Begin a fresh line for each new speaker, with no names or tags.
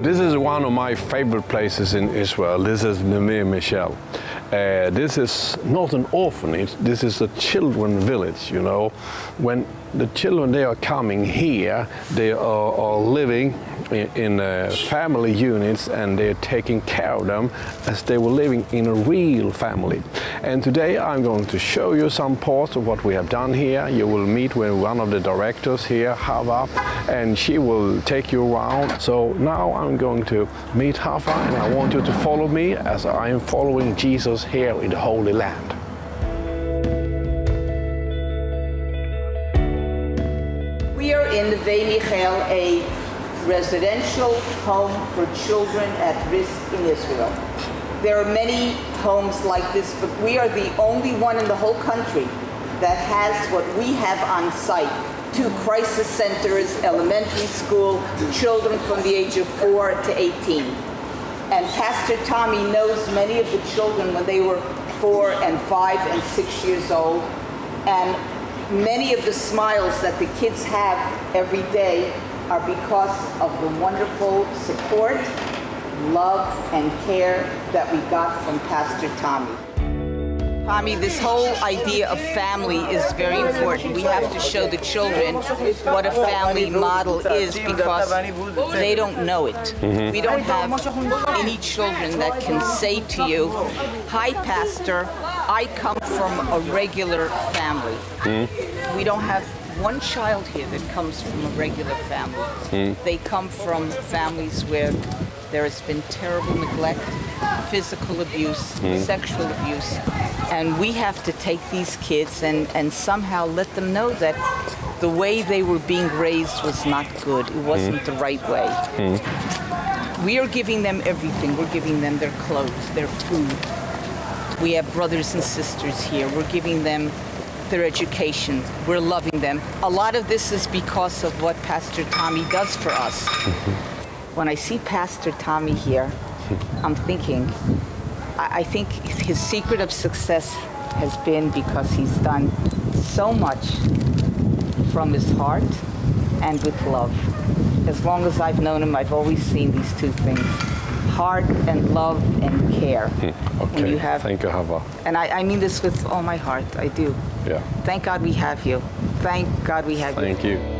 This is one of my favorite places in Israel. This is Neve Michael. Uh, this is not an orphanage, this is a children village, you know. When the children they are coming here, they are, are living in, in uh, family units and they're taking care of them as they were living in a real family. And today I'm going to show you some parts of what we have done here. You will meet with one of the directors here, Hava, and she will take you around. So now I'm going to meet Hava and I want you to follow me as I am following Jesus here in the Holy Land.
We are in the Neve Michael, a residential home for children at risk in Israel. There are many homes like this, but we are the only one in the whole country that has what we have on site. Two crisis centers, elementary school, children from the age of four to 18. And Pastor Tommy knows many of the children when they were four and five and six years old. And many of the smiles that the kids have every day are because of the wonderful support, love, and care that we got from Pastor Tommy. Tommy, this whole idea of family is very important. We have to show the children what a family model is because they don't know it. Mm-hmm. We don't have any children that can say to you, Hi, Pastor, I come from a regular family. Mm-hmm. We don't have one child here that comes from a regular family. Mm-hmm. They come from families where there has been terrible neglect, physical abuse, hmm. sexual abuse, and we have to take these kids and, and somehow let them know that the way they were being raised was not good. It wasn't hmm. the right way. Hmm. We are giving them everything. We're giving them their clothes, their food. We have brothers and sisters here. We're giving them their education. We're loving them. A lot of this is because of what Pastor Tommy does for us. Mm-hmm. When I see Pastor Tommy here, I'm thinking, I, I think his secret of success has been because he's done so much from his heart and with love. As long as I've known him, I've always seen these two things heart and love and care. Hmm, when
Okay,
you have,
thank you, Hava.
and I, I mean this with all my heart, I do.
Yeah,
Thank God we have you. Thank God we have you.
thank you.